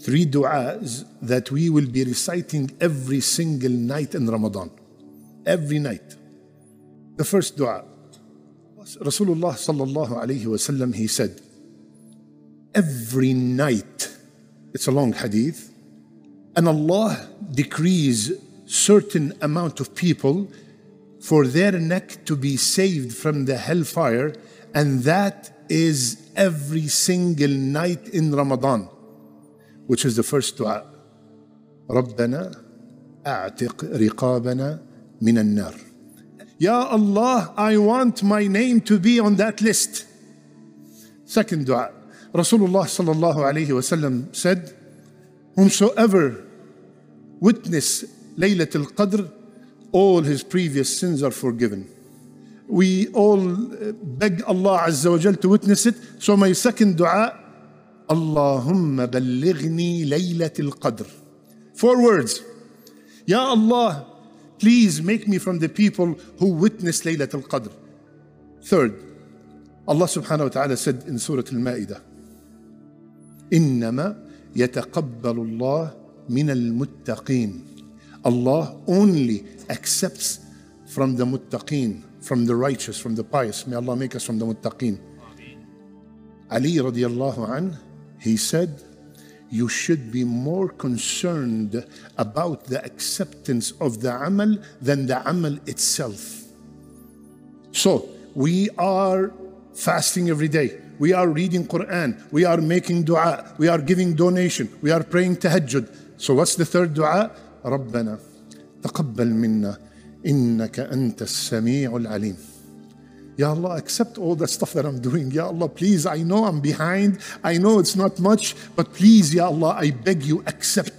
three du'as that we will be reciting every single night in Ramadan. Every night. The first dua. Rasulullah sallallahu alayhi wasallam, he said, every night, it's a long hadith, and Allah decrees certain amount of people for their neck to be saved from the hellfire, and that is every single night in Ramadan, which is the first dua. ربنا أعتق رقابنا من النار. Ya Allah, I want my name to be on that list. Second dua. Rasulullah sallallahu alayhi wasallam said, Whomsoever witness Laylatul Qadr, all his previous sins are forgiven. We all beg Allah Azza wa Jal to witness it. So my second dua, Allahumma ballighni Laylatul Qadr. Four words. Ya Allah, please make me from the people who witness Laylatul Qadr. Third, subhanahu wa ta'ala said in Surah Al-Ma'idah, إنما يتقبل الله من المتقين Allah only accepts from the muttaqeen, from the righteous, from the pious. May Allah make us from the muttaqeen. Ali radiallahu anh, he said, you should be more concerned about the acceptance of the amal than the amal itself. So, we are fasting every day. We are reading Quran. We are making dua. We are giving donation. We are praying tahajjud. So what's the third dua? ربنا تقبل منا إنك أنت السميع العليم. Ya Allah, accept all the stuff that I'm doing. Ya Allah, please, I know I'm behind. I know it's not much, but please, Ya Allah, I beg you, accept